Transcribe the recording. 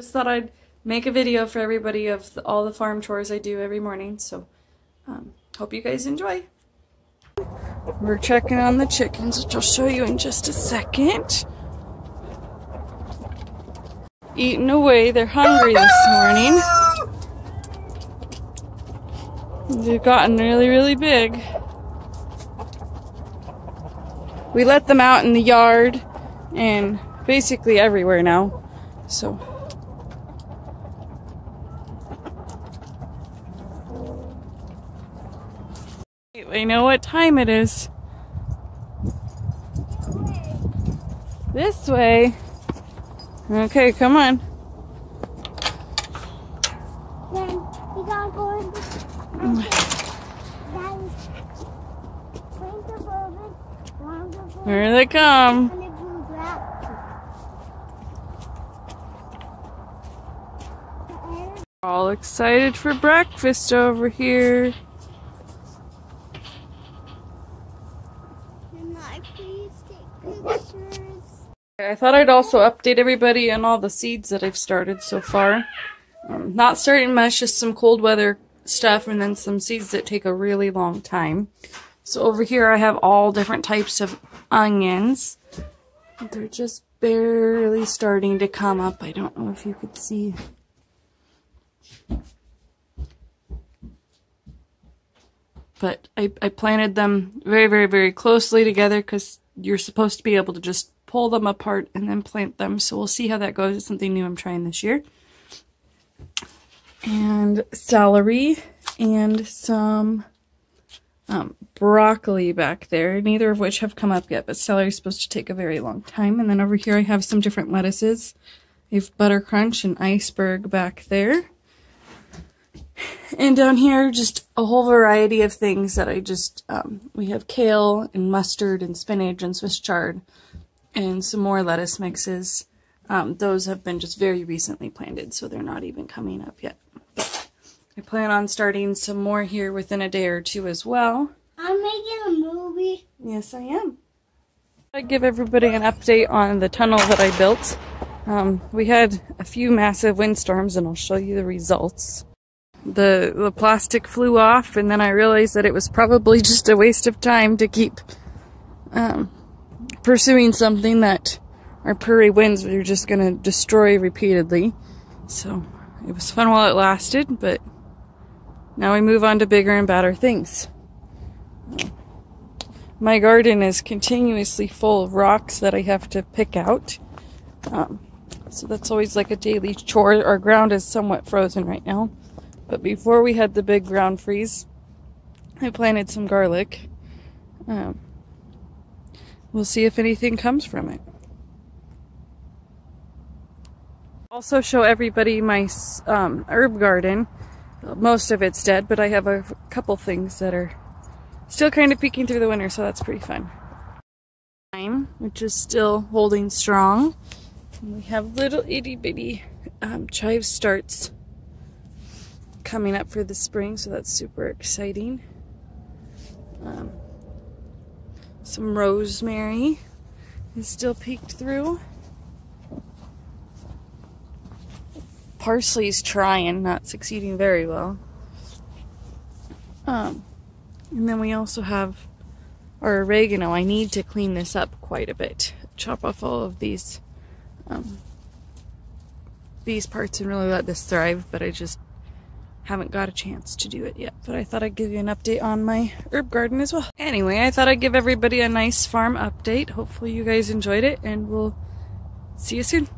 Just thought I'd make a video for everybody of the, all the farm chores I do every morning. So um, hope you guys enjoy. We're checking on the chickens, which I'll show you in just a second. Eating away. They're hungry this morning. They've gotten really, really big. We let them out in the yard and basically everywhere now. So. We know what time it is. This way. Okay, come on. Then we gotta go in the then bring the bourbon, round the bourbon, Here they come. and the blue black. And All excited for breakfast over here. then I please take pictures. I thought I'd also update everybody on all the seeds that I've started so far. Um, not starting much, just some cold weather stuff and then some seeds that take a really long time. So over here I have all different types of onions. They're just barely starting to come up. I don't know if you could see. But I, I planted them very, very, very closely together because you're supposed to be able to just pull them apart and then plant them. So we'll see how that goes. It's something new I'm trying this year. And celery and some um, broccoli back there, neither of which have come up yet, but celery is supposed to take a very long time. And then over here I have some different lettuces. I have butter crunch and iceberg back there. And down here, just a whole variety of things that I just, um, we have kale and mustard and spinach and Swiss chard and some more lettuce mixes. Um, those have been just very recently planted, so they're not even coming up yet. But I plan on starting some more here within a day or two as well. I'm making a movie. Yes, I am. I give everybody an update on the tunnel that I built. Um, we had a few massive windstorms, and I'll show you the results. The the plastic flew off, and then I realized that it was probably just a waste of time to keep um, pursuing something that our prairie winds were just going to destroy repeatedly. So it was fun while it lasted, but now we move on to bigger and badder things. My garden is continuously full of rocks that I have to pick out. Um, so that's always like a daily chore. Our ground is somewhat frozen right now. But before we had the big ground freeze, I planted some garlic. Um, we'll see if anything comes from it. Also show everybody my um, herb garden. Most of it's dead, but I have a couple things that are still kind of peeking through the winter, so that's pretty fun. Which is still holding strong. And we have little itty bitty um, chive starts coming up for the spring, so that's super exciting. Um, some rosemary is still peeked through. Parsley's trying, not succeeding very well. Um, and then we also have our oregano. I need to clean this up quite a bit. Chop off all of these um, these parts and really let this thrive, but I just haven't got a chance to do it yet. But I thought I'd give you an update on my herb garden as well. Anyway, I thought I'd give everybody a nice farm update. Hopefully you guys enjoyed it and we'll see you soon.